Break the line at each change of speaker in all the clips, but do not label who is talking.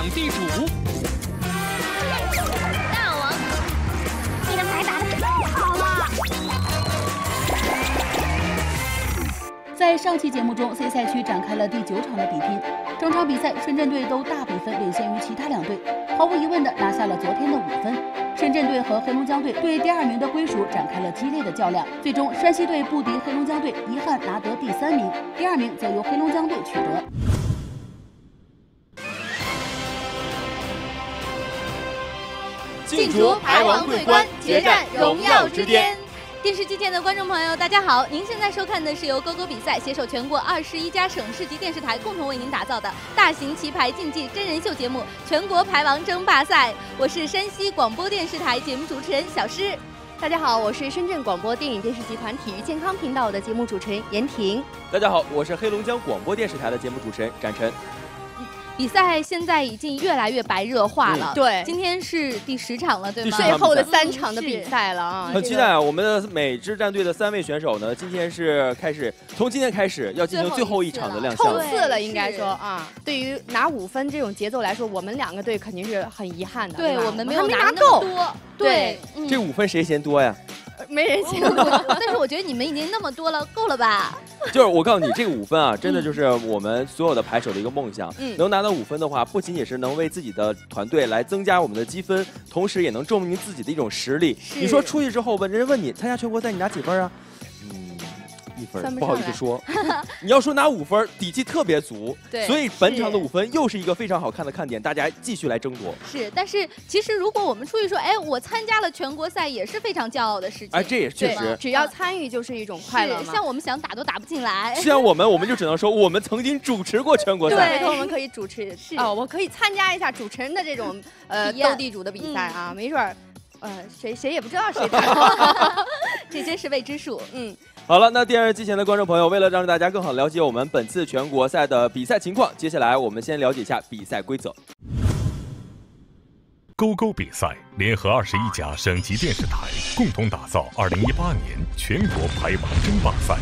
抢地主。
大王，你的牌打的太好了！
在上期节目中，C 赛区展开了第九场的比拼。整场比赛，深圳队都大比分领先于其他两队，毫无疑问的拿下了昨天的五分。深圳队和黑龙江队对第二名的归属展开了激烈的较量。最终，山西队不敌黑龙江队，遗憾拿得第三名，第二名则由黑龙江队取得。
竞逐排王桂冠，决战荣耀之巅。
电视机前的观众朋友，大家好！您现在收看的是由勾勾比赛携手全国二十一家省市级电视台共同为您打造的大型棋牌竞技真人秀节目《全国排王争霸赛》。我是山西广播电视台节目主持人小诗。
大家好，我是深圳广播电影电视集团体育健康频道的节目主持人严婷。
大家好，我是黑龙江广播电视台的节目主持人展晨。
比赛现在已经越来越白热化了，
对，
今天是第十场了，对吗？
最后的三场的比赛了啊，
很期待啊！我们的每支战队的三位选手呢，今天是开始，从今天开始要进行最后一场的亮相，
冲刺了，应该说啊，对于拿五分这种节奏来说，我们两个队肯定是很遗憾的，
对我们没
有
拿
够，
对，
这五分谁嫌多呀？
没人请我，
但是我觉得你们已经那么多了，够了吧？
就是我告诉你，这个五分啊，真的就是我们所有的牌手的一个梦想。嗯，能拿到五分的话，不仅仅是能为自己的团队来增加我们的积分，同时也能证明自己的一种实力。你说出去之后问人家问你参加全国赛你拿几分啊？不好意思说，你要说拿五分，底气特别足。
对，
所以本场的五分又是一个非常好看的看点，大家继续来争夺。
是，但是其实如果我们出去说，哎，我参加了全国赛，也是非常骄傲的事情。
哎，这也确实，
只要参与就是一种快乐
像我们想打都打不进来。
像我们，我们就只能说，我们曾经主持过全国
赛，对，我们可以主持。是哦，我可以参加一下主持人的这种呃斗地主的比赛啊，没准儿，呃，谁谁也不知道谁 打，
这真是未知数。嗯。
好了，那电视机前的观众朋友，为了让大家更好了解我们本次全国赛的比赛情况，接下来我们先了解一下比赛规则。
勾勾比赛联合二十一家省级电视台，共同打造二零一八年全国排王争霸赛。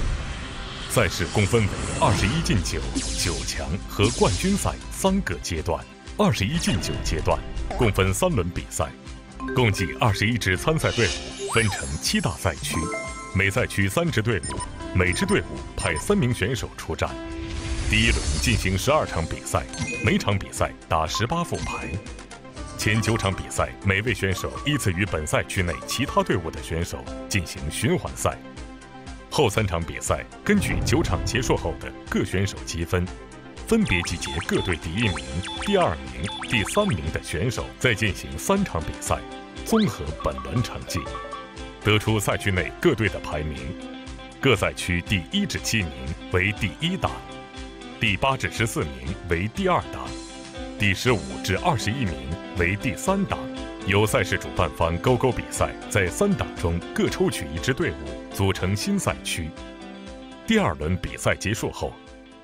赛事共分为二十一进九、九强和冠军赛三个阶段。二十一进九阶段共分三轮比赛，共计二十一支参赛队伍，分成七大赛区。每赛区三支队伍，每支队伍派三名选手出战。第一轮进行十二场比赛，每场比赛打十八副牌。前九场比赛，每位选手依次与本赛区内其他队伍的选手进行循环赛。后三场比赛根据九场结束后的各选手积分，分别集结各队第一名、第二名、第三名的选手，再进行三场比赛，综合本轮成绩。得出赛区内各队的排名，各赛区第一至七名为第一档，第八至十四名为第二档，第十五至二十一名为第三档。由赛事主办方勾勾比赛在三档中各抽取一支队伍，组成新赛区。第二轮比赛结束后，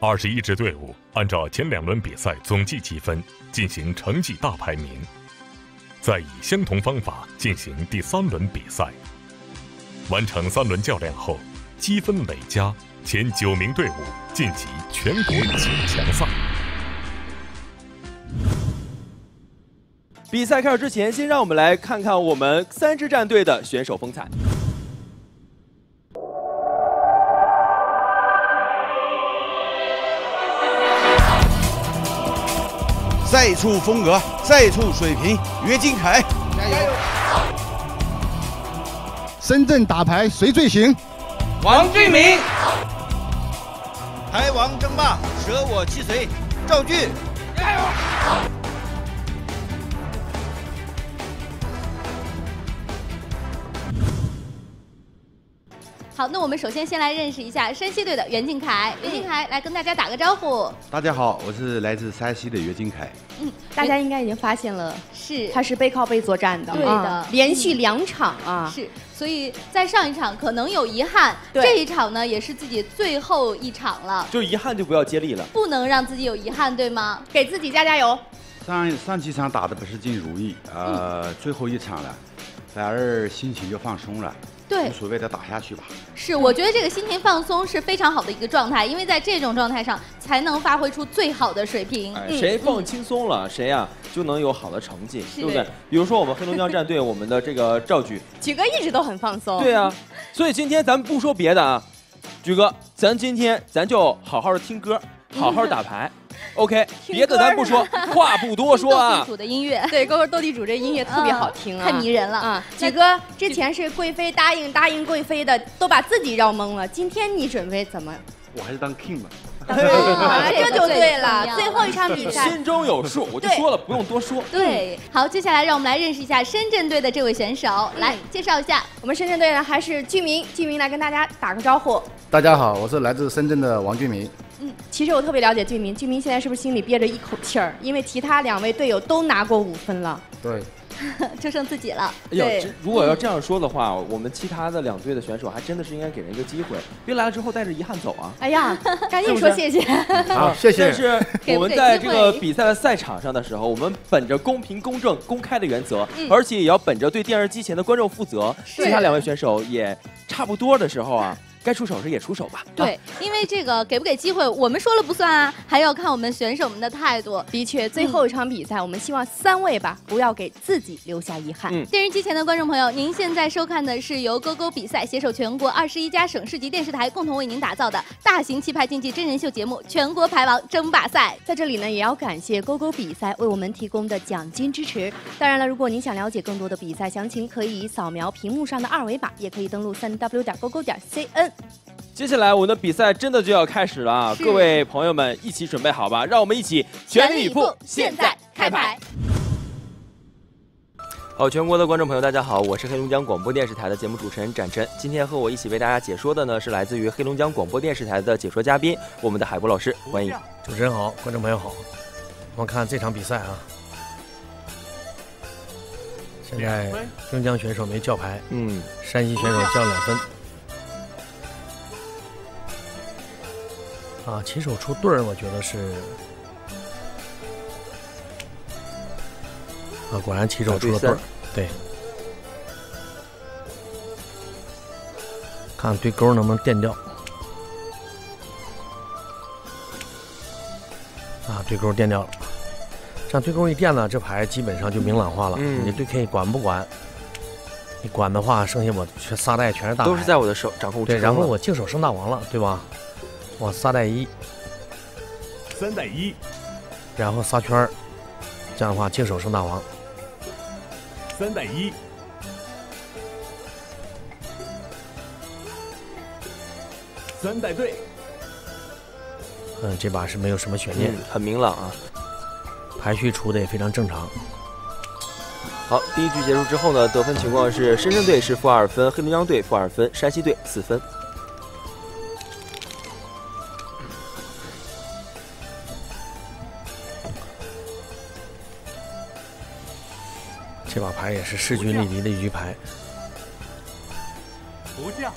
二十一支队伍按照前两轮比赛总计积分进行成绩大排名，再以相同方法进行第三轮比赛。完成三轮较量后，积分累加，前九名队伍晋级全国九强赛。
比赛开始之前，先让我们来看看我们三支战队的选手风采。
赛出风格，再出水平，岳金凯，加油！
深圳打牌谁最行？
王俊明。
牌王争霸，舍我其谁？赵俊。加油！
好，那我们首先先来认识一下山西队的袁敬凯。袁敬凯来跟大家打个招呼。
大家好，我是来自山西的袁敬凯。
嗯，大家应该已经发现了，
是
他是背靠背作战的，
对的，
连续两场啊。
是，所以在上一场可能有遗憾，这一场呢也是自己最后一场了。
就遗憾就不要接力了，
不能让自己有遗憾，对吗？
给自己加加油。
上上几场打的不是尽如意，呃，最后一场了，反而心情就放松了。
对，
无所谓的打下去吧。
是，我觉得这个心情放松是非常好的一个状态，因为在这种状态上，才能发挥出最好的水平。
谁放轻松了，谁呀就能有好的成绩，对不对？比如说我们黑龙江战队，我们的这个赵举，
举哥一直都很放松。
对啊，所以今天咱们不说别的啊，举哥，咱今天咱就好好的听歌，好好打牌。OK，别的咱不说，话不多说啊。
斗地主的音乐，
对，勾勾斗地主这音乐特别好听啊，
太迷人了啊。
举哥之前是贵妃答应答应贵妃的，都把自己绕懵了。今天你准备怎么？
我还是当 king 吧。
这就对了，最后一场比赛，
心中有数，我就说了，不用多说。
对，好，接下来让我们来认识一下深圳队的这位选手，来介绍一下
我们深圳队呢，还是俊明，俊明来跟大家打个招呼。
大家好，我是来自深圳的王俊明。
嗯，其实我特别了解俊明，俊明现在是不是心里憋着一口气儿？因为其他两位队友都拿过五分了。
对，
就剩自己了。
哎呦，如果要这样说的话，我们其他的两队的选手还真的是应该给人一个机会，别来了之后带着遗憾走啊！
哎呀，赶紧说谢谢。
好，谢谢。
但是我们在这个比赛的赛场上的时候，我们本着公平、公正、公开的原则，而且也要本着对电视机前的观众负责。其他两位选手也差不多的时候啊。该出手时也出手吧。
对，因为这个给不给机会，我们说了不算啊，还要看我们选手们的态度。
的确，最后一场比赛，我们希望三位吧，不要给自己留下遗憾。
电视机前的观众朋友，您现在收看的是由勾勾比赛携手全国二十一家省市级电视台共同为您打造的大型棋牌竞技真人秀节目《全国牌王争霸赛》。
在这里呢，也要感谢勾勾比赛为我们提供的奖金支持。当然了，如果您想了解更多的比赛详情，可以扫描屏幕上的二维码，也可以登录三 w 点勾勾点 cn。
接下来我们的比赛真的就要开始了啊！各位朋友们一起准备好吧，让我们一起全力以赴，现在开牌。好，全国的观众朋友，大家好，我是黑龙江广播电视台的节目主持人展晨。今天和我一起为大家解说的呢，是来自于黑龙江广播电视台的解说嘉宾，我们的海波老师，欢迎。
主持人好，观众朋友好。我们看这场比赛啊，现在黑龙江选手没叫牌，嗯，山西选手叫两分。啊，起手出对儿，我觉得是啊，果然起手出了对儿，对，看对勾能不能垫掉啊，对勾垫掉了，这样对勾一垫呢，这牌基本上就明朗化了。你对 K 管不管？你管的话，剩下我全仨带全是大
都是在我的手掌控。
对，然后我净手升大王了，对吧？我仨带一，
三带一，
然后仨圈儿，这样的话净手胜大王。
三带一，三带对。
嗯，这把是没有什么悬念，
很明朗啊。
排序出的也非常正常。
好，第一局结束之后呢，得分情况是深圳队是负二分，黑龙江队负二分，山西队四分。
牌也是势均力敌的一局牌，
不将。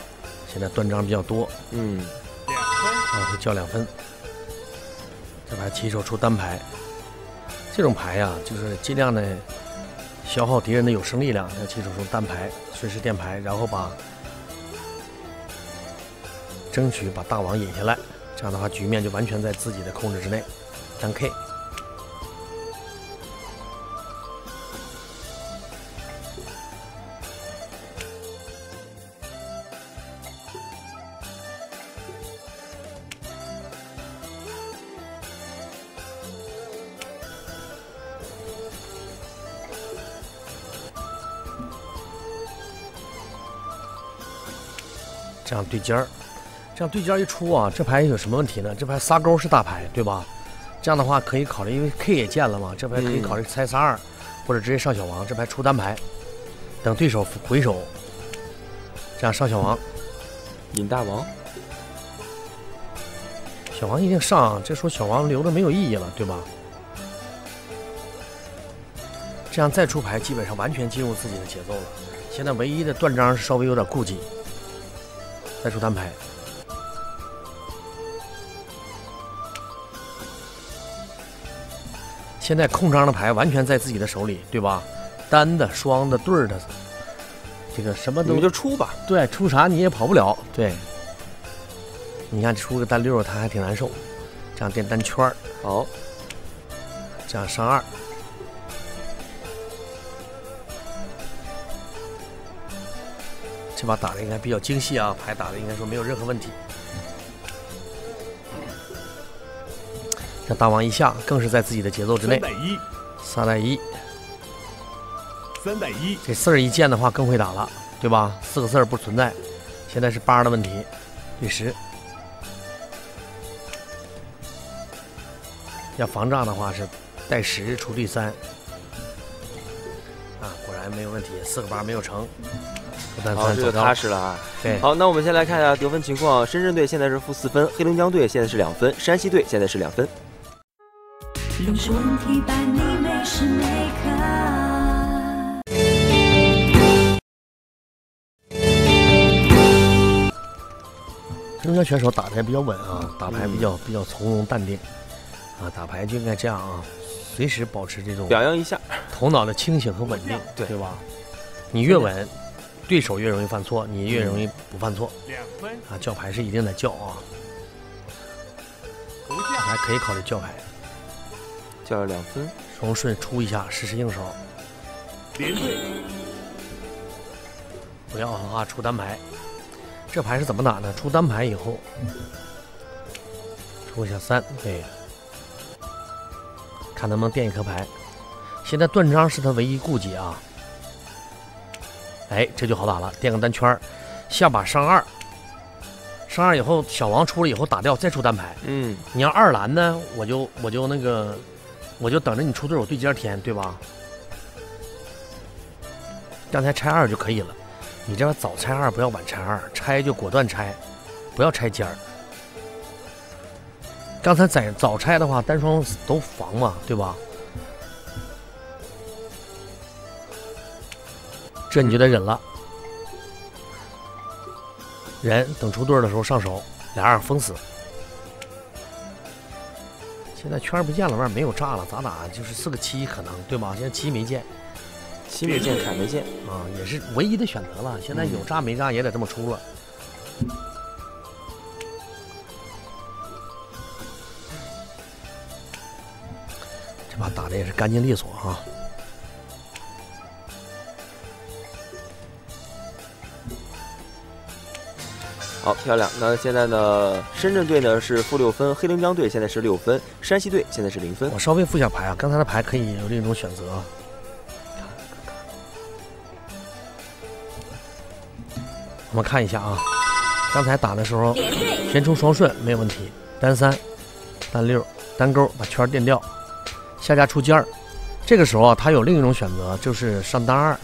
现在断章比较多，嗯，两分啊，会叫两分。这牌起手出单牌，这种牌呀，就是尽量的消耗敌人的有生力量。要起手出单牌，顺势垫牌，然后把争取把大王引下来，这样的话局面就完全在自己的控制之内。单 K。这样对尖儿，这样对尖儿一出啊，这牌有什么问题呢？这牌仨勾是大牌，对吧？这样的话可以考虑，因为 K 也见了嘛，这牌可以考虑猜仨二，或者直接上小王。这牌出单牌，等对手回手，这样上小王，
引大王。
小王一定上，这时候小王留着没有意义了，对吧？这样再出牌，基本上完全进入自己的节奏了。现在唯一的断章是稍微有点顾忌。再出单牌，现在空张的牌完全在自己的手里，对吧？单的、双的、对的，这个什么都
你就出吧。
对，出啥你也跑不了。对，你看出个单六，他还挺难受。这样垫单圈儿，
好，
这样上二。这把打的应该比较精细啊，牌打的应该说没有任何问题。这大王一下更是在自己的节奏之内，三带一，
三带一，
这四儿一见的话更会打了，对吧？四个四儿不存在，现在是八的问题，对十。要防炸的话是带十出对三，没有问题，四个八没有成。
好，这就踏实了啊。
对，
好，那我们先来看一下得分情况。深圳队现在是负四分，黑龙江队现在是两分，山西队现在是两分。
黑龙江选手打的也比较稳啊，打牌比较比较从容淡定啊，打牌就应该这样啊，随时保持这种
表扬一下
头脑的清醒和稳定，
对
对吧？你越稳。对手越容易犯错，你越容易不犯错。
两分
啊，叫牌是一定得叫啊，还可以考虑叫牌，
叫了两分，
从顺出一下试试应手。
连队，
不要啊，出单牌。这牌是怎么打呢？出单牌以后，出一下三，对，看能不能垫一颗牌。现在断章是他唯一顾忌啊。哎，这就好打了，垫个单圈儿，下把上二，上二以后小王出了以后打掉，再出单牌。
嗯，
你要二蓝呢，我就我就那个，我就等着你出对我对尖填，对吧？刚才拆二就可以了，你这早拆二不要晚拆二，拆就果断拆，不要拆尖儿。刚才在早拆的话，单双都防嘛，对吧？这你就得忍了，忍等出对的时候上手，俩二封死。现在圈不见了，外面没有炸了，咋打？就是四个七可能，对吧？现在七没见，
七没见，凯没见
啊，也是唯一的选择了。现在有炸没炸也得这么出了。打的也是干净利索啊。
好漂亮！那现在呢？深圳队呢是负六分，黑龙江队现在是六分，山西队现在是零分。
我稍微复一下牌啊，刚才的牌可以有另一种选择。我们看一下啊，刚才打的时候先出双顺没有问题，单三、单六、单勾把圈垫掉，下家出尖儿。这个时候啊，他有另一种选择，就是上单二。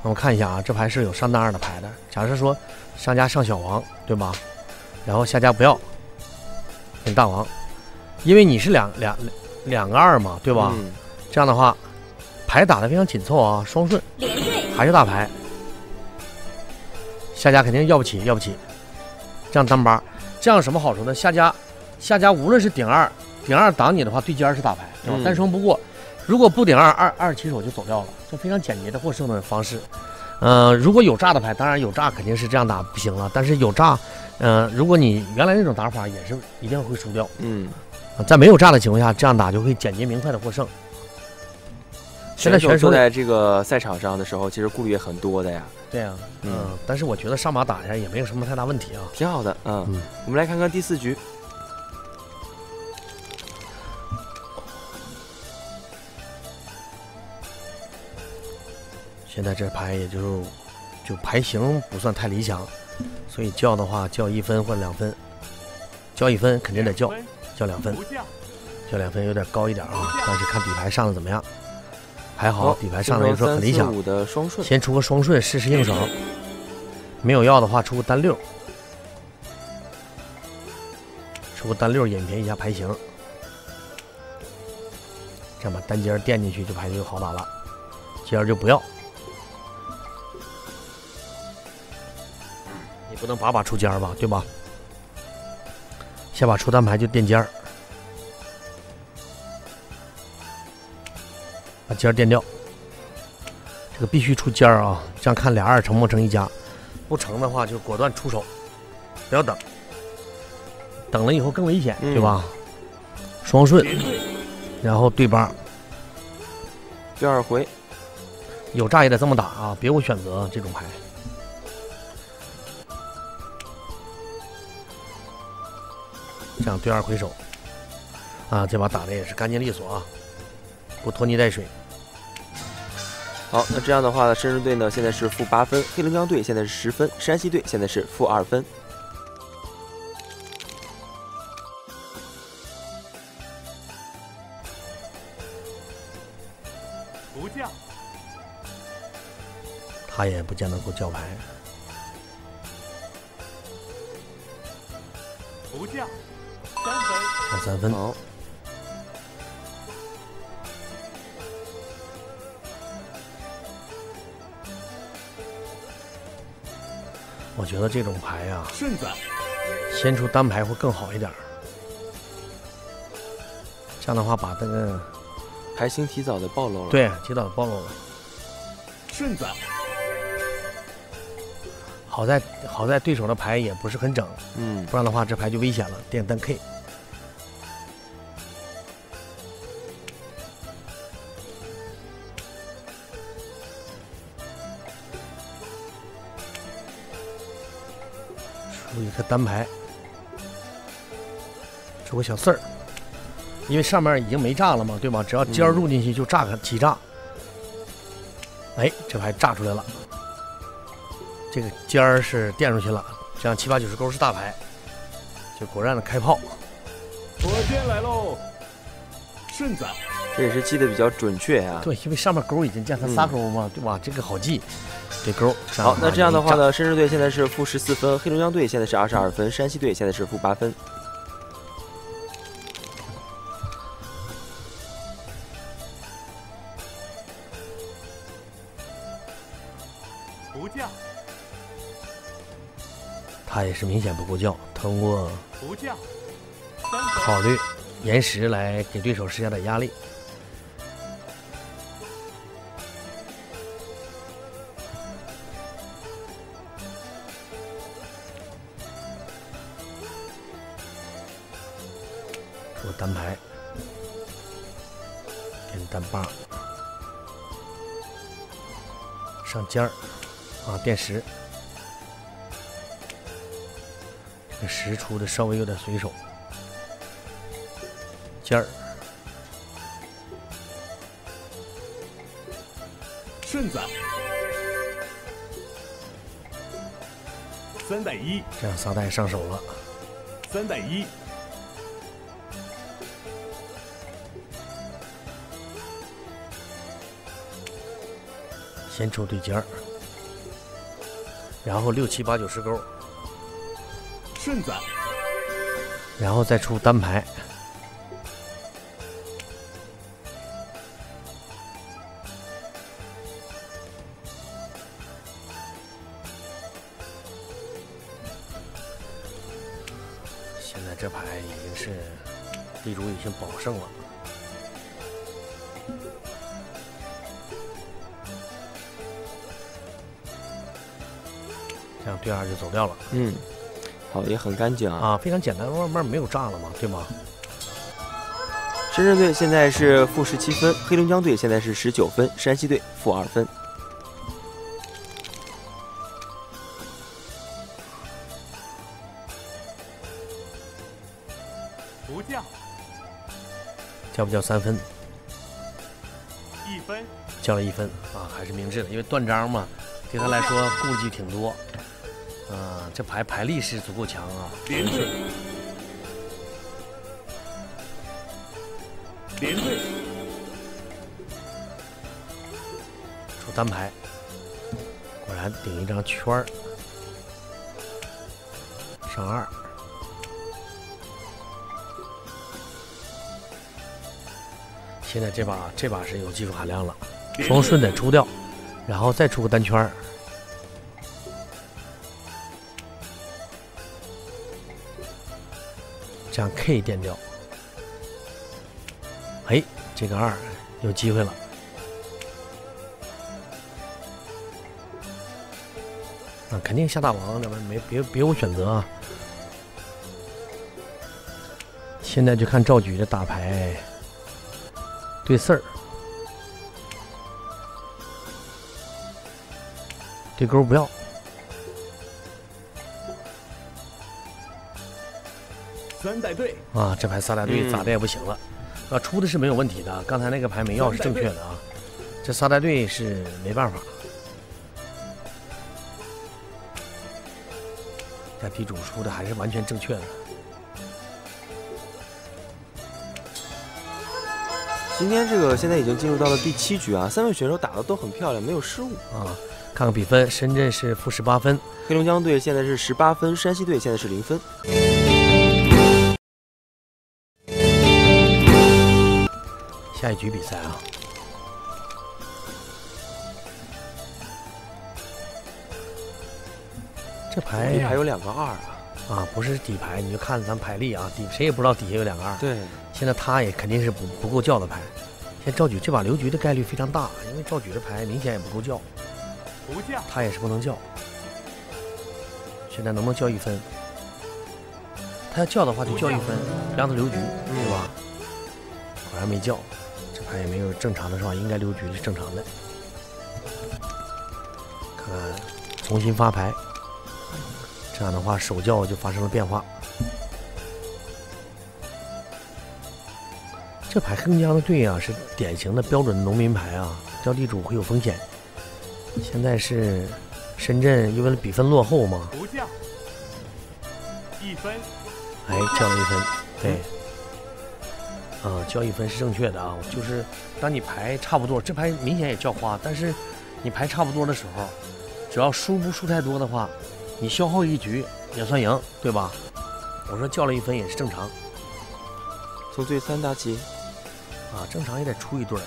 我们看一下啊，这牌是有上单二的牌的。假设说。上家上小王，对吧？然后下家不要，给大王，因为你是两两两个二嘛，对吧？这样的话，牌打的非常紧凑啊，双顺，还是大牌，下家肯定要不起，要不起。这样单八，这样什么好处呢？下家下家无论是顶二顶二挡你的话，对尖是大牌，单双不过，如果不顶二二二起手就走掉了，这非常简洁的获胜的方式。呃，如果有炸的牌，当然有炸肯定是这样打不行了。但是有炸，呃，如果你原来那种打法也是一定会输掉。
嗯，
在没有炸的情况下，这样打就会简洁明快的获胜。现在选手
在这个赛场上的时候，其实顾虑也很多的呀。
对呀，嗯，但是我觉得上马打下也没有什么太大问题啊，
挺好的。嗯，我们来看看第四局。
现在这牌也就就牌型不算太理想，所以叫的话叫一分或者两分，叫一分肯定得叫，叫两分，叫两分有点高一点啊。但是看底牌上的怎么样，还好底牌上的就说很理想。先出个双顺试试应手，没有要的话出个单六，出个单六隐蔽一下牌型，这样把单尖垫进去就牌就好打了，尖就不要。不能把把出尖儿吧，对吧？下把出单牌就垫尖儿，把尖儿垫掉。这个必须出尖儿啊！这样看俩二成不成一家，不成的话就果断出手，不要等。等了以后更危险，对吧？双顺，然后对八。
第二回，
有炸也得这么打啊！别无选择这种牌。这样对二回手，啊，这把打的也是干净利索啊，不拖泥带水。
好，那这样的话呢，深圳队呢现在是负八分，黑龙江队现在是十分，山西队现在是负二分。
不叫，
他也不见得够叫牌。
不将，三分，
差三分。
好。
我觉得这种牌呀，
顺子，
先出单牌会更好一点。这样的话，把这个
牌型提早的暴露了。
对，提早暴露了。
顺子，
好在好在对手的牌也不是很整，
嗯，
不然的话这牌就危险了，电单 K。单牌，出个小四儿，因为上面已经没炸了嘛，对吧？只要尖儿入进去就炸开起炸。哎，这牌炸出来了，这个尖儿是垫出去了，这样七八九十勾是大牌，就果然的开炮。
火箭来喽，顺子，
这也是记得比较准确呀。
对，因为上面勾已经见他仨勾嘛，对吧？这个好记。对勾。
好，那这样的话呢，深圳队现在是负十四分，黑龙江队现在是二十二分，山西队现在是负八分。
不叫，
他也是明显不够叫，通过
不叫，
考虑延时来给对手施加点压力。尖儿，啊，垫石，这个十出的稍微有点随手，尖儿，
顺子，三带一，
这样仨带上手了，
三带一。
先抽对尖儿，然后六七八九十勾，
顺子，
然后再出单牌，现在这牌已经是地主已经保胜了。这样就走掉了。
嗯，好，也很干净啊。
啊，非常简单，外面没有炸了嘛，对吗？
深圳队现在是负十七分，黑龙江队现在是十九分，山西队负二分。
不将，
交不交三分？
一分，
交了一分啊，还是明智的，因为断章嘛，对他来说顾忌挺多。啊，这牌牌力是足够强啊！
连队，连队，
出单牌，果然顶一张圈儿，上二，现在这把这把是有技术含量了，双顺得出掉，然后再出个单圈儿。将 K 垫掉，哎，这个二有机会了，啊，肯定下大王，咱们没别别无选择啊。现在就看赵举的打牌对四儿，对勾不要。
三带队
啊，这牌三带队咋的也不行了，啊，出的是没有问题的，刚才那个牌没要是正确的啊，这三带队是没办法。这地主出的还是完全正确的。
今天这个现在已经进入到了第七局啊，三位选手打的都很漂亮，没有失误
啊。看看比分，深圳是负十八分，
黑龙江队现在是十八分，山西队现在是零分。
下一局比赛啊，这牌
还有两个二啊，
啊，不是底牌，你就看咱牌力啊，底谁也不知道底下有两个二。
对，
现在他也肯定是不不够叫的牌。现在赵举这把留局的概率非常大，因为赵举的牌明显也不够叫，
不叫，
他也是不能叫。现在能不能叫一分？他要叫的话就叫一分，让他留局，对吧？果然没叫。他也没有正常的是吧？应该留局是正常的。看看，重新发牌，这样的话手教就发生了变化。这牌黑龙江的队啊，是典型的标准的农民牌啊，掉地主会有风险。现在是深圳因为比分落后嘛，
不叫一分，
哎，降了一分，对。啊，交一分是正确的啊，就是当你牌差不多，这牌明显也叫花，但是你牌差不多的时候，只要输不输太多的话，你消耗一局也算赢，对吧？我说叫了一分也是正常。
从最三打起，
啊，正常也得出一对儿，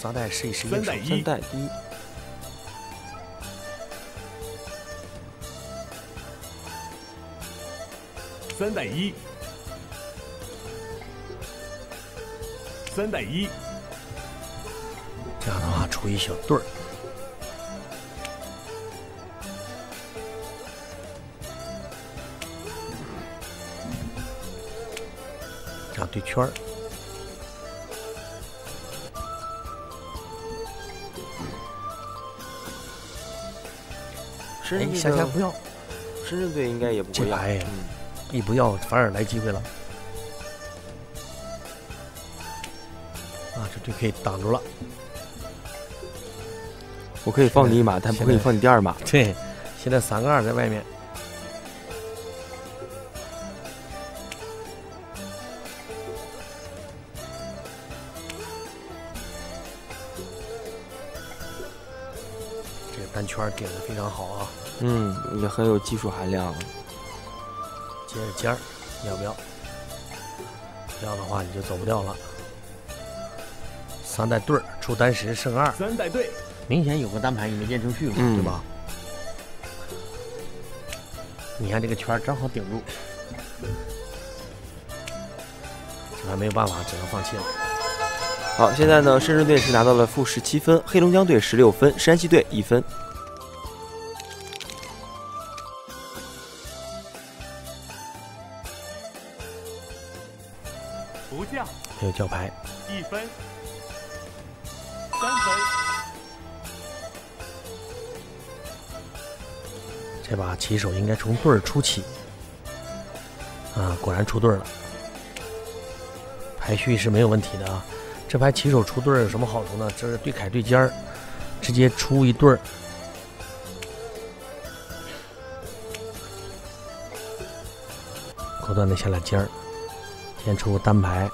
三代试一试，
三代
一，三代一，
三代一。三带一，
这样的话出一小对儿，这样对圈儿。
哎，
下家不要，
深圳队应该也不会要，
一不要反而来机会了。就可以挡住了。
我可以放你一马，但不可以放你第二马。
对，现在三个二在外面。这个单圈点的非常好啊。
嗯，也很有技术含量。
接着尖儿，要不要？要的话你就走不掉了。三带对儿出单十胜二，
三带对，
明显有个单牌你没建成序，对吧？你看这个圈正好顶住，这还没有办法，只能放弃了。
好，现在呢，深圳队是拿到了负十七分，黑龙江队十六分，山西队一分。
棋手应该从对儿出起，啊，果然出对儿了，排序是没有问题的啊。这牌棋手出对儿有什么好处呢？这是对凯对尖儿，直接出一对儿，果断的下了尖儿，先出单牌。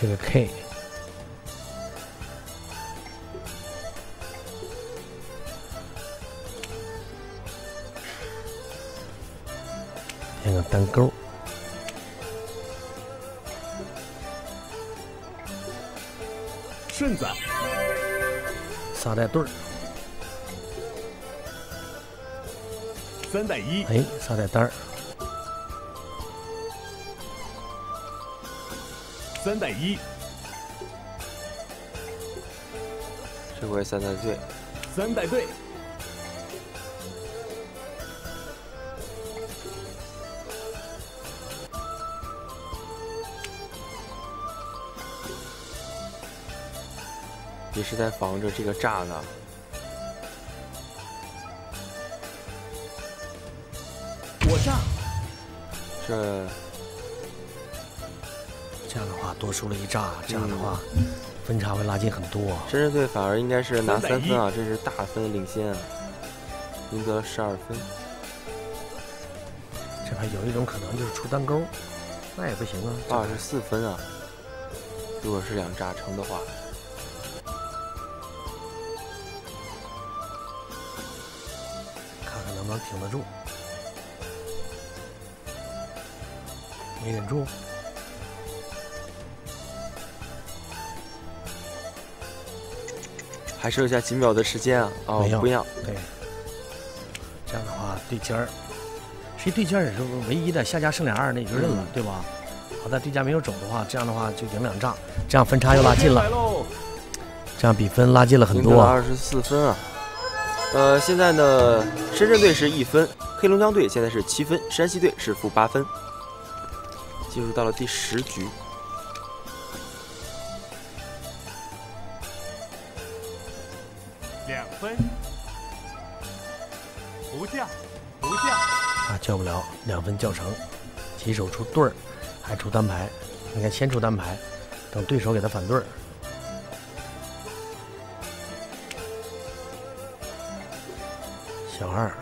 这个 K，填个单勾，
顺子，
仨带对儿，
三带一，
哎，仨带单儿。
三带一，
这回三带对，
三带对，
是在防着这个炸呢。
我炸。
这
这样的话多出了一炸，这样的话分差会拉近很多。
深圳队反而应该是拿三分啊，这是大分领先，赢得十二分。
这边有一种可能就是出单钩，那也不行啊。
二十四分啊，如果是两炸成的话，
挺得住。没忍住，
还剩下几秒的时间啊！哦，不要，
对，这样的话对尖儿，实对尖儿也是唯一的，下家剩两二那也就认了，对吧？好在对家没有走的话，这样的话就赢两仗，这样分差又拉近了，这样比分拉近了很多，
二十四分啊！呃，现在呢，深圳队是一分，黑龙江队现在是七分，山西队是负八分。进入到了第十局，
两分，不叫，不叫
啊，叫不了，两分叫成，起手出对儿，还出单牌，应该先出单牌，等对手给他反对儿，小二，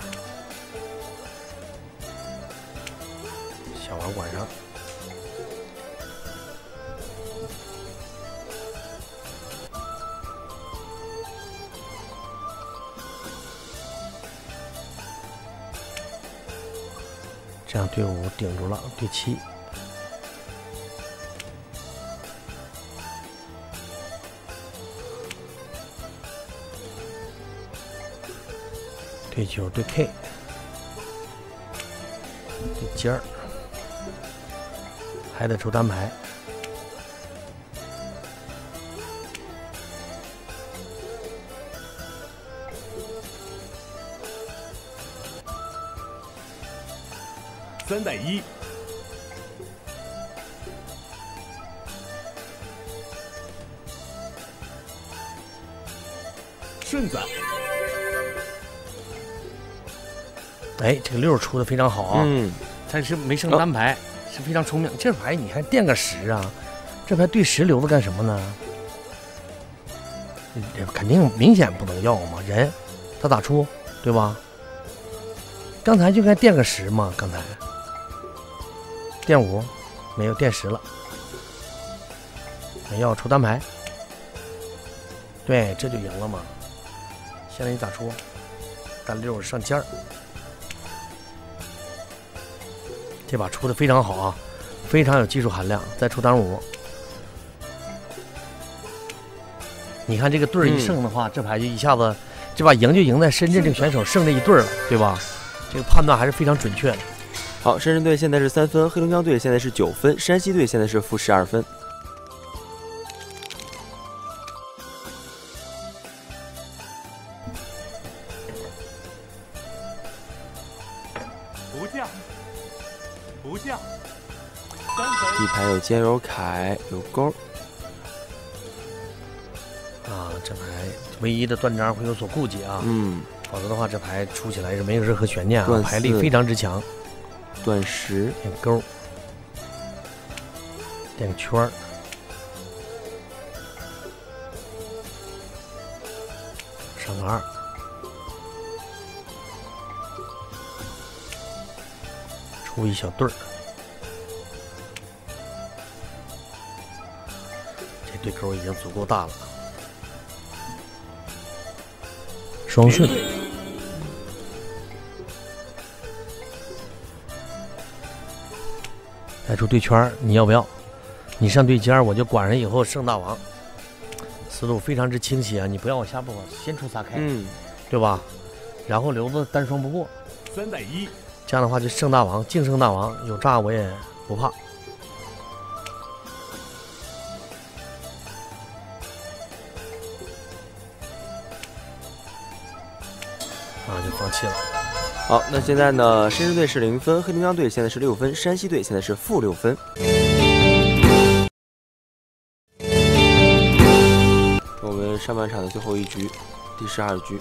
小王管上。这样队伍顶住了，对七，对九，对 K，对尖儿，还得出单牌。
三带一，顺子。
哎，这个六出的非常好啊！
嗯，
但是没剩单牌，是非常聪明。这牌你还垫个十啊？这牌对十留着干什么呢？肯定明显不能要嘛！人，他咋出？对吧？刚才就该垫个十嘛！刚才。垫五，没有垫十了，要出单牌，对，这就赢了嘛。现在你咋出？单六上尖儿，这把出的非常好啊，非常有技术含量。再出单五，你看这个对儿一胜的话，这牌就一下子，这把赢就赢在深圳这个选手胜这一对了，对吧？这个判断还是非常准确的。
好，深圳队现在是三分，黑龙江队现在是九分，山西队现在是负十二分。
分。
底牌有凯有勾。
啊，这牌唯一的断章会有所顾忌啊。
嗯。
否则的话，这牌出起来是没有任何悬念啊，牌力非常之强。
断十，
点勾，点个圈儿，上个二，出一小对儿，对口已经足够大了，双顺。带出对圈你要不要？你上对尖我就管上以后胜大王，思路非常之清晰啊！你不要我下步，先出仨开，
嗯，
对吧？然后留子单双不过，
三带一，
这样的话就胜大王，净胜大王，有炸我也不怕，啊，就放弃了。
好，那现在呢？深圳队是零分，黑龙江队现在是六分，山西队现在是负六分。我们上半场的最后一局，第十二局，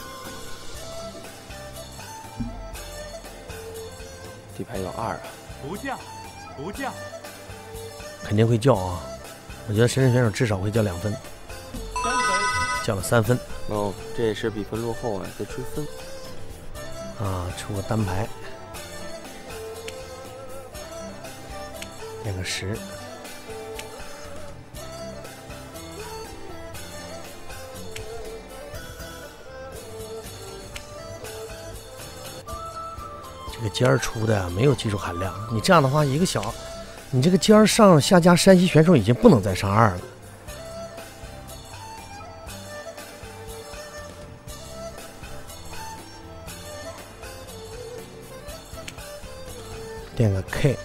底牌有二啊，
不叫，不叫，
肯定会叫啊！我觉得深圳选手至少会叫两分，
三分，
叫了三分。
哦，这也是比分落后啊，在追分。
啊，出个单牌，点个十。这个尖儿出的没有技术含量，你这样的话，一个小，你这个尖儿上下家山西选手已经不能再上二了。那个 K，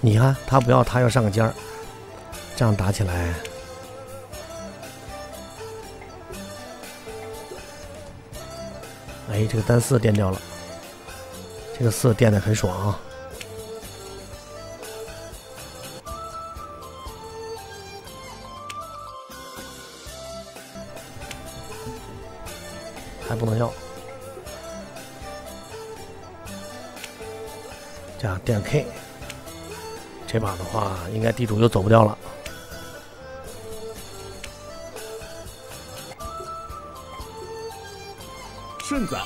你看他不要，他要上个尖儿，这样打起来，哎，这个单四垫掉了，这个四垫的很爽啊。还不能要。这样垫 K，这把的话，应该地主就走不掉了。
顺子，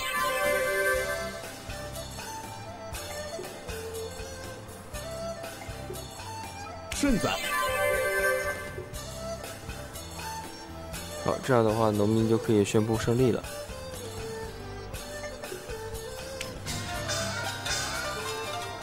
顺子。
好，这样的话，农民就可以宣布胜利了。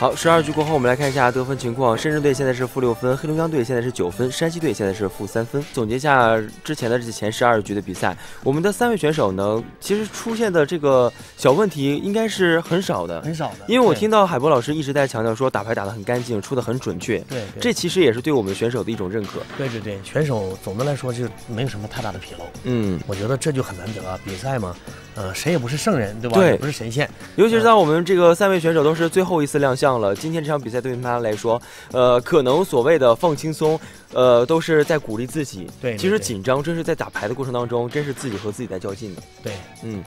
好，十二局过后，我们来看一下得分情况。深圳队现在是负六分，黑龙江队现在是九分，山西队现在是负三分。总结一下之前的这前十二局的比赛，我们的三位选手呢，其实出现的这个小问题应该是很少的，
很少的。
因为我听到海波老师一直在强调说打牌打得很干净，出得很准确。
对，
这其实也是对我们选手的一种认可。
对对对，选手总的来说就没有什么太大的纰漏。
嗯，
我觉得这就很难得。比赛嘛，呃，谁也不是圣人，对吧？
对，
也不是神仙。
尤其是当我们这个三位选手都是最后一次亮相了，今天这场比赛对于他来说，呃，可能所谓的放轻松，呃，都是在鼓励自己。
对，
其实紧张真是在打牌的过程当中，真是自己和自己在较劲的。
对，
嗯。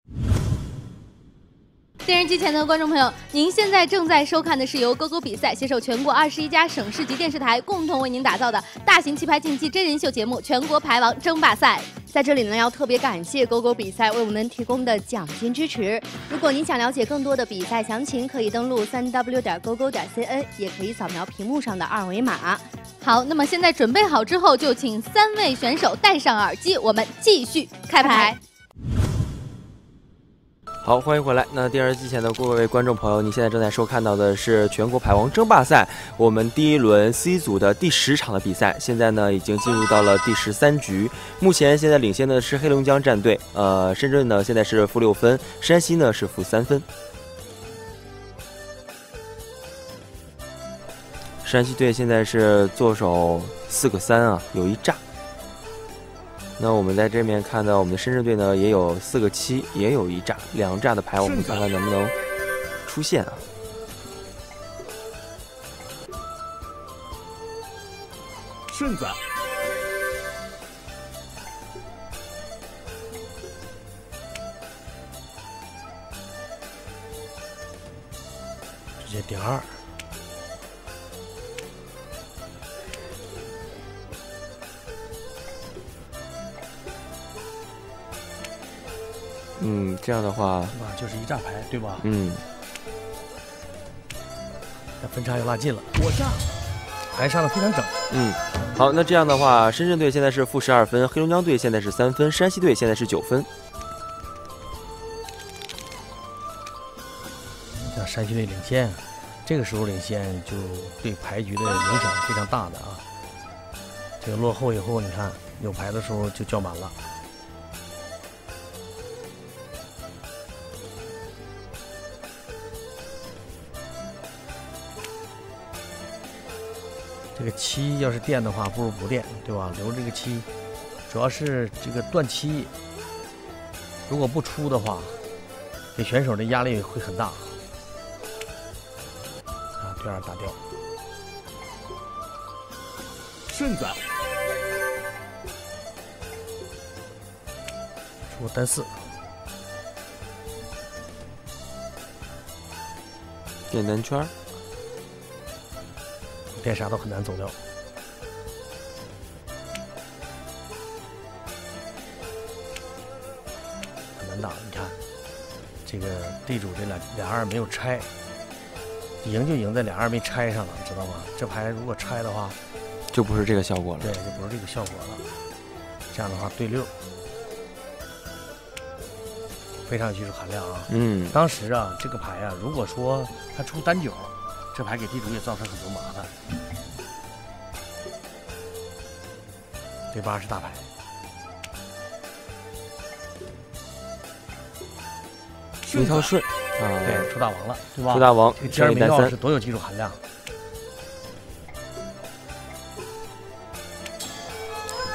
电视机前的观众朋友，您现在正在收看的是由勾勾比赛携手全国二十一家省市级电视台共同为您打造的大型棋牌竞技真人秀节目《全国牌王争霸赛》。
在这里呢，要特别感谢勾勾比赛为我们提供的奖金支持。如果您想了解更多的比赛详情，可以登录三 w 点勾勾点 cn，也可以扫描屏幕上的二维码。
好，那么现在准备好之后，就请三位选手戴上耳机，我们继续开牌。
好，欢迎回来。那电视机前的各位观众朋友，你现在正在收看到的是全国排王争霸赛，我们第一轮 C 组的第十场的比赛。现在呢，已经进入到了第十三局。目前现在领先的是黑龙江战队，呃，深圳呢现在是负六分，山西呢是负三分。山西队现在是坐守四个三啊，有一炸。那我们在这面看到，我们的深圳队呢也有四个七，也有一炸，两炸的牌，我们看看能不能出现啊？
顺子，
直接点二。
这样的话，
啊，就是一炸牌，对吧？
嗯，
那分差又拉近了。
我炸，
牌上的非常整。
嗯，好，那这样的话，深圳队现在是负十二分，黑龙江队现在是三分，山西队现在是九分。
像山西队领先，这个时候领先就对牌局的影响非常大的啊。这个落后以后，你看有牌的时候就叫满了。这个七要是垫的话，不如不垫，对吧？留这个七，主要是这个断七，如果不出的话，给选手的压力会很大。啊，对二打掉，
顺子，
出单四，
电单圈，
电啥都很难走掉。很难打，你看，这个地主这俩俩二没有拆，赢就赢在俩二没拆上了，知道吗？这牌如果拆的话，
就不是这个效果了。
对，就不是这个效果了。这样的话，对六，非常有技术含量啊。
嗯。
当时啊，这个牌啊，如果说他出单九，这牌给地主也造成很多麻烦。对八是大牌。
一套顺，啊，
对，出大王了，对吧？
出大王，
这个尖儿没到是多有技术含量。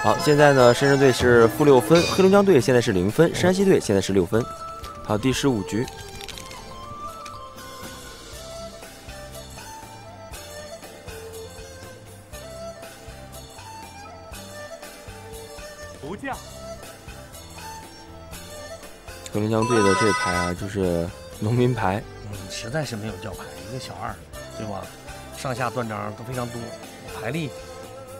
好，现在呢，深圳队是负六分，黑龙江队现在是零分，山西队现在是六分。好，第十五局，啊，就是农民牌，
嗯，实在是没有叫牌，一个小二，对吧？上下断章都非常多，牌力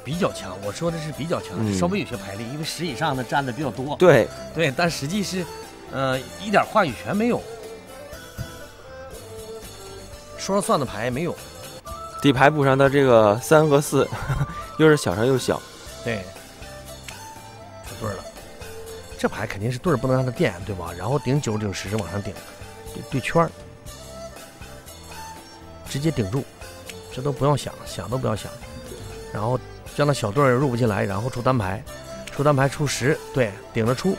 比较强。我说的是比较强，
嗯
稍微有些牌力，因为十以上的占的比较多。
对
对，但实际是，呃，一点话语权没有，说了算的牌没有。
底牌补上的这个三和四，又是小上又小。
对，出对了。这牌肯定是对儿不能让它垫，对吧？然后顶九顶十往上顶，对对圈儿，直接顶住，这都不用想，想都不要想。然后让那小对儿入不进来，然后出单牌，出单牌出十，对，顶着出。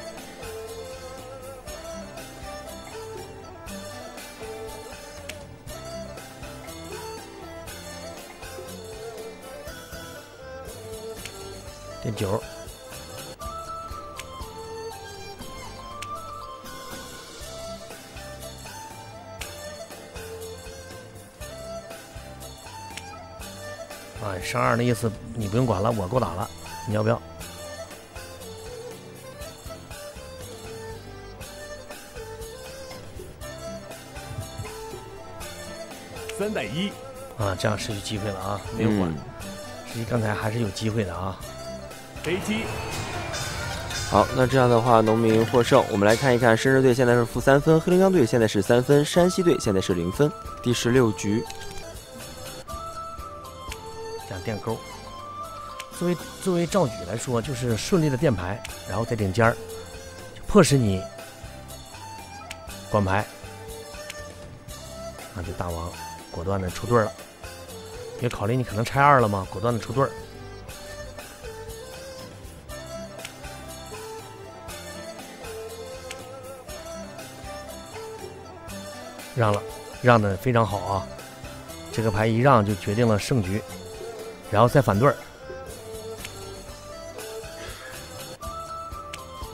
上二的意思你不用管了，我够打了，你要不要？
三带一，
啊，这样失去机会了啊，没有管。实际刚才还是有机会的啊。
飞机，
好，那这样的话，农民获胜。我们来看一看，深圳队现在是负三分，黑龙江队现在是三分，山西队现在是零分。第十六局，
垫钩。作为作为赵举来说，就是顺利的垫牌，然后再顶尖儿，迫使你管牌。啊，这大王果断的出对了，也考虑你可能拆二了嘛，果断的出对儿。让了，让的非常好啊！这个牌一让就决定了胜局，然后再反对儿，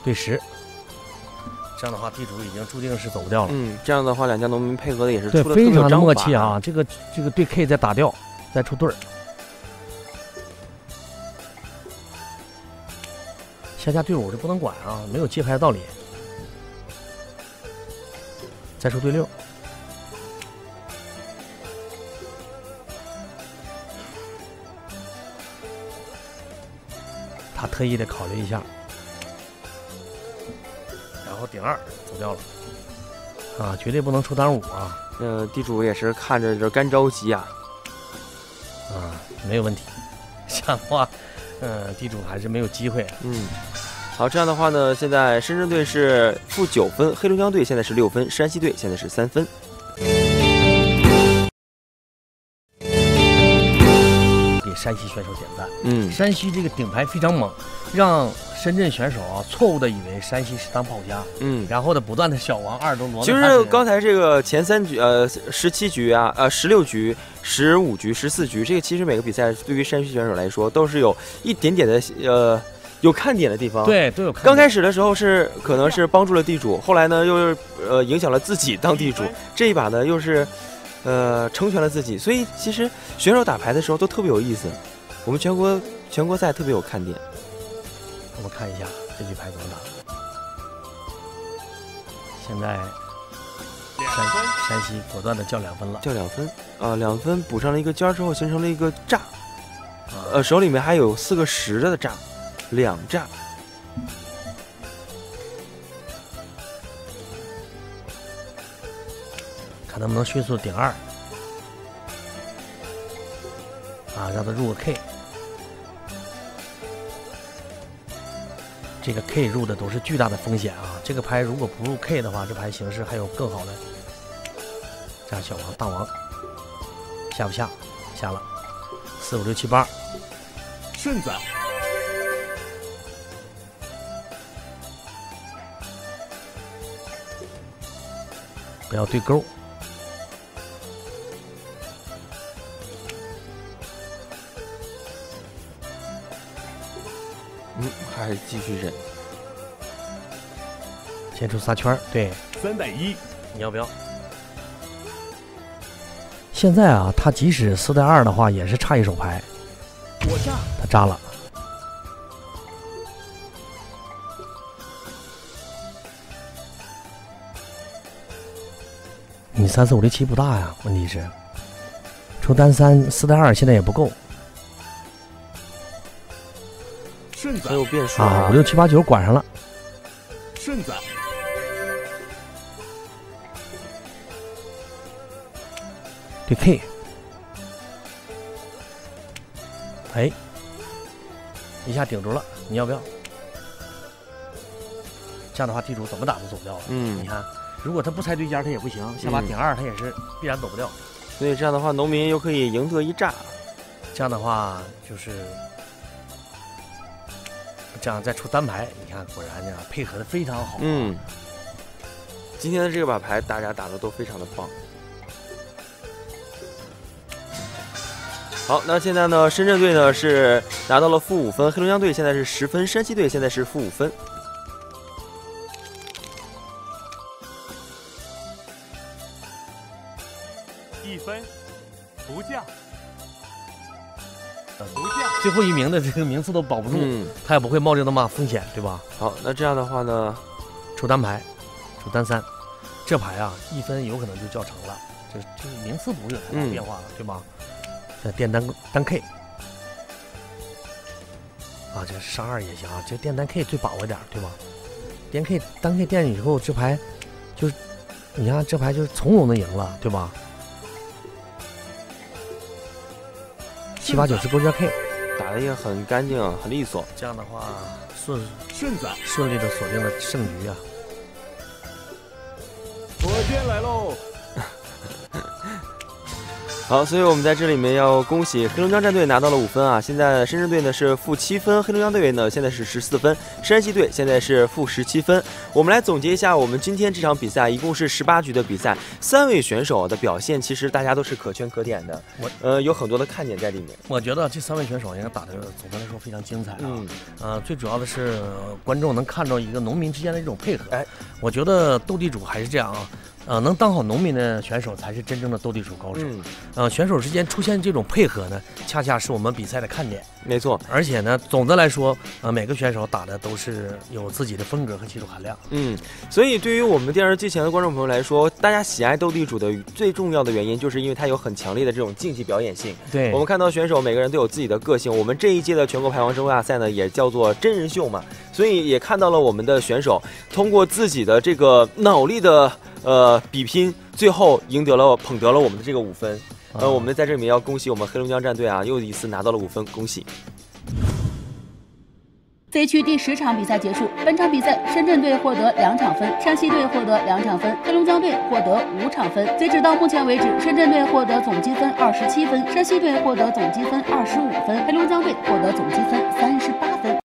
对十。这样的话，地主已经注定是走不掉了。
嗯，这样的话，两家农民配合的也是
对，非常的默契啊！这个这个对 K 再打掉，再出对儿，下家对五这不能管啊，没有接牌的道理。再出对六，他特意的考虑一下，然后顶二走掉了，啊，绝对不能出单五啊！
呃，地主也是看着这干着急啊，
啊，没有问题。这样的话，嗯，地主还是没有机会。
嗯，好，这样的话呢，现在深圳队是负九分，黑龙江队现在是六分，山西队现在是三分。
山西选手点赞。
嗯，
山西这个顶牌非常猛，让深圳选手啊错误的以为山西是当炮家。
嗯，
然后呢，不断的小王二中罗。
其实刚才这个前三局，呃，十七局啊，呃，十六局、十五局、十四局，这个其实每个比赛对于山西选手来说都是有一点点的呃有看点的地方。
对，都有看。
刚开始的时候是可能是帮助了地主，后来呢又是呃影响了自己当地主，这一把呢又是呃成全了自己，所以其实选手打牌的时候都特别有意思。我们全国全国赛特别有看点。
我们看一下这局牌怎么打。现在山山西果断的叫两分了，
叫两分啊，两分补上了一个尖儿之后，形成了一个炸，呃，手里面还有四个十的炸，两炸。
看能不能迅速顶二，啊，让他入个 K。这个 K 入的都是巨大的风险啊！这个牌如果不入 K 的话，这牌形势还有更好的。这样小王大王下不下？下了，四五六七八，
顺子，
不要对勾。
嗯，还是继续忍。
先出仨圈儿对。
三带一，
你要不要？现在啊，他即使四带二的话，也是差一手牌。
我炸。
他炸了。你三四五六七不大呀？问题是，出单三四带二现在也不够。
很有变数
啊！五六七八九管上了，
顺子，
对 K，哎，一下顶住了，你要不要？这样的话，地主怎么打都走不掉了。
嗯，
你看，如果他不拆对尖，他也不行；下把顶二，他也是必然走不掉。
所以这样的话，农民又可以赢得一炸。
这样的话，就是。这样再出单牌，你看果然这样，配合的非常好。
嗯，今天的这把牌，大家打的都非常的棒。好，那现在呢，深圳队呢是拿到了负五分，黑龙江队现在是十分，山西队现在是负五分。
最后一名的这个名次都保不住，他也不会冒这么大风险，对吧？
好，那这样的话呢，
出单牌，出单三，这牌啊一分有可能就叫成了，这这名次不会有太大变化了，对吧？这电单单 K，啊，这上二也行啊，这电单 K 最把握点，对吧？电 K 单 K 电以后，这牌就是你看这牌就是从容的赢了，对吧？七八九是勾尖 K，
打的也很干净，很利索。
这样的话，顺
顺子
顺利的锁定了胜局啊！
火箭来喽！
好，所以我们在这里面要恭喜黑龙江战队拿到了五分啊！现在深圳队呢是负七分，黑龙江队呢现在是十四分，山西队现在是负十七分。我们来总结一下，我们今天这场比赛一共是十八局的比赛，三位选手的表现其实大家都是可圈可点的，我呃有很多的看点在里面。
我觉得这三位选手应该打的总的来说非常精彩啊！呃，最主要的是观众能看到一个农民之间的一种配合。哎，我觉得斗地主还是这样啊。呃，能当好农民的选手才是真正的斗地主高手。嗯，呃，选手之间出现这种配合呢，恰恰是我们比赛的看点。
没错，
而且呢，总的来说，呃，每个选手打的都是有自己的风格和技术含量。
嗯，所以对于我们电视机前的观众朋友来说，大家喜爱斗地主的最重要的原因，就是因为它有很强烈的这种竞技表演性。
对，
我们看到选手每个人都有自己的个性。我们这一届的全国排王争霸赛呢，也叫做真人秀嘛，所以也看到了我们的选手通过自己的这个脑力的。呃，比拼最后赢得了捧得了我们的这个五分，呃，我们在这里面要恭喜我们黑龙江战队啊，又一次拿到了五分，恭喜
！C 区第十场比赛结束，本场比赛深圳队获得两场分，山西队获得两场分，黑龙江队获得五场分。截止到目前为止，深圳队获得总积分二十七分，山西队获得总积分二十五分，黑龙江队获得总积分三十八分。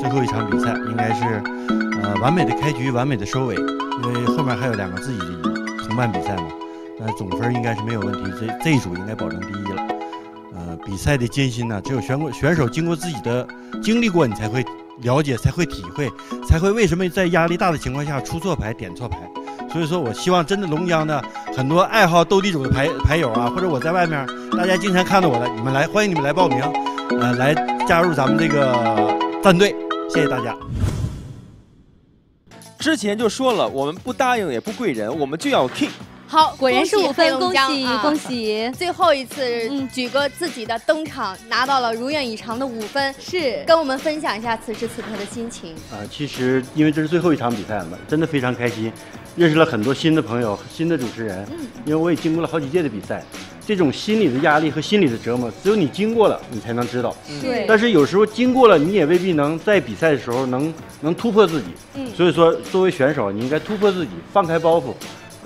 最后一场比赛应该是。呃，完美的开局，完美的收尾，因为后面还有两个自己同伴比赛嘛，那总分应该是没有问题，这这一组应该保证第一了。呃，比赛的艰辛呢，只有选过选手经过自己的经历过，你才会了解，才会体会，才会为什么在压力大的情况下出错牌、点错牌。所以说我希望真的龙江的很多爱好斗地主的牌牌友啊，或者我在外面大家经常看到我的，你们来，欢迎你们来报名，呃，来加入咱们这个战队，谢谢大家。
之前就说了，我们不答应也不跪人，我们就要 king。
好，
果然是五分，恭喜恭喜！
最后一次，举哥自己的登场，拿到了如愿以偿的五分，
是
跟我们分享一下此时此刻的心情。
啊，其实因为这是最后一场比赛了，真的非常开心，认识了很多新的朋友、新的主持人。嗯，因为我也经过了好几届的比赛，这种心理的压力和心理的折磨，只有你经过了，你才能知道。
对。
但是有时候经过了，你也未必能在比赛的时候能能突破自己。嗯。所以说，作为选手，你应该突破自己，放开包袱。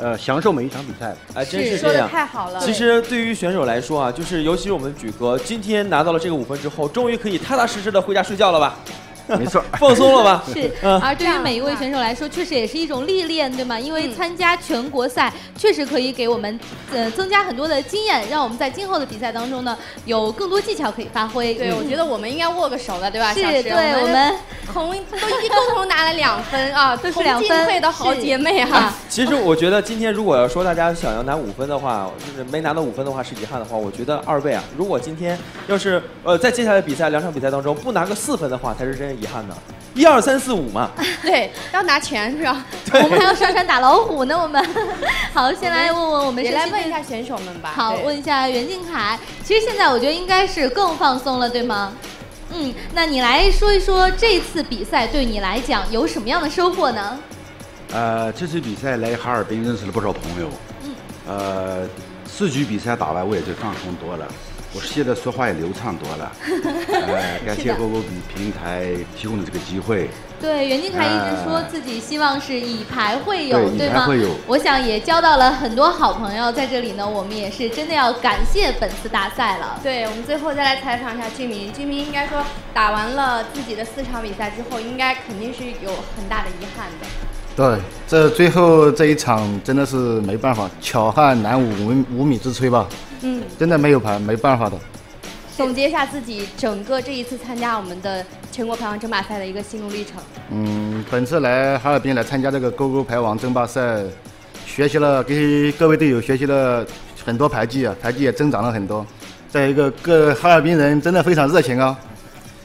呃，享受每一场比赛，
哎，真是这样，
太好了。
其实对于选手来说啊，就是尤其是我们举哥，今天拿到了这个五分之后，终于可以踏踏实实的回家睡觉了吧。
没错，
放松了吧？
是，而对于每一位选手来说，确实也是一种历练，对吗？因为参加全国赛，确实可以给我们呃增加很多的经验，让我们在今后的比赛当中呢，有更多技巧可以发挥。
对，我觉得我们应该握个手了，对吧？
是，对我们
同都一共同拿了两分啊，
都是两分
的好姐妹哈。
其实我觉得今天如果要说大家想要拿五分的话，就是没拿到五分的话是遗憾的话，我觉得二位啊，如果今天要是呃在接下来比赛两场比赛当中不拿个四分的话，才是真遗憾呢。一二三四五嘛，
对，要拿钱是吧？
我们还要上山打老虎呢。我们 好，先来问问我们，
也来问一下选手们吧。
好，问一下袁静凯。其实现在我觉得应该是更放松了，对吗？嗯，那你来说一说这次比赛对你来讲有什么样的收获呢？
呃，这次比赛来哈尔滨认识了不少朋友。嗯。呃，四局比赛打完，我也就放松多了。我现在说话也流畅多了，呃，感谢 GoGo 比平台提供的这个机会。
对，袁静凯一直说自己希望是以牌会友，
对
吗？
会友。
我想也交到了很多好朋友，在这里呢，我们也是真的要感谢本次大赛了。
对，我们最后再来采访一下俊明，俊明应该说打完了自己的四场比赛之后，应该肯定是有很大的遗憾的。
对，这最后这一场真的是没办法，巧汉难无无米之炊吧。嗯，真的没有牌，没办法的。
总结一下自己整个这一次参加我们的全国排王争霸赛的一个心路历程。
嗯，本次来哈尔滨来参加这个勾勾排王争霸赛，学习了给各位队友学习了很多牌技啊，牌技也增长了很多。再一个，各哈尔滨人真的非常热情啊。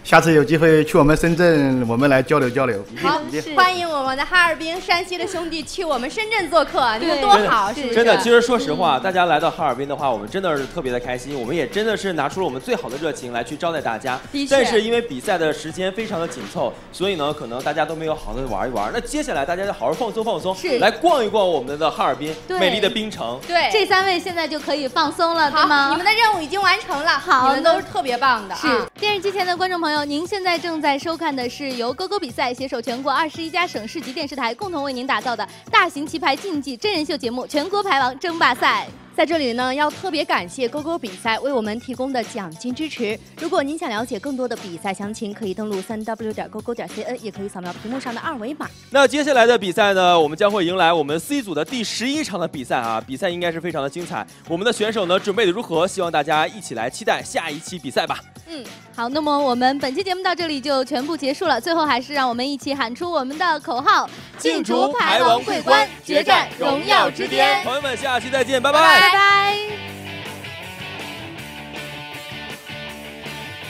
下次有机会去我们深圳，我们来交流交流。
好，欢迎我们的哈尔滨、山西的兄弟去我们深圳做客，你们多好，是不是？
真的，其实说实话，大家来到哈尔滨的话，我们真的是特别的开心，我们也真的是拿出了我们最好的热情来去招待大家。但是因为比赛的时间非常的紧凑，所以呢，可能大家都没有好好的玩一玩。那接下来大家就好好放松放松，
是
来逛一逛我们的哈尔滨美丽的冰城。
对，
这三位现在就可以放松了，对吗？
你们的任务已经完成了，好，你们都是特别棒的。
是电视机前的观众朋友，您现在正。在收看的是由勾勾比赛携手全国二十一家省市级电视台共同为您打造的大型棋牌竞技真人秀节目《全国牌王争霸赛》。
在这里呢，要特别感谢勾勾比赛为我们提供的奖金支持。如果您想了解更多的比赛详情，可以登录三 w 点勾勾点 cn，也可以扫描屏幕上的二维码。
那接下来的比赛呢，我们将会迎来我们 C 组的第十一场的比赛啊，比赛应该是非常的精彩。我们的选手呢，准备的如何？希望大家一起来期待下一期比赛吧。
嗯，好，那么我们本期节目到这里就全部结束了。最后还是让我们一起喊出我们的口号：
竞逐排王桂冠，决战荣耀之巅。
朋友们，下期再见，拜拜，
拜拜。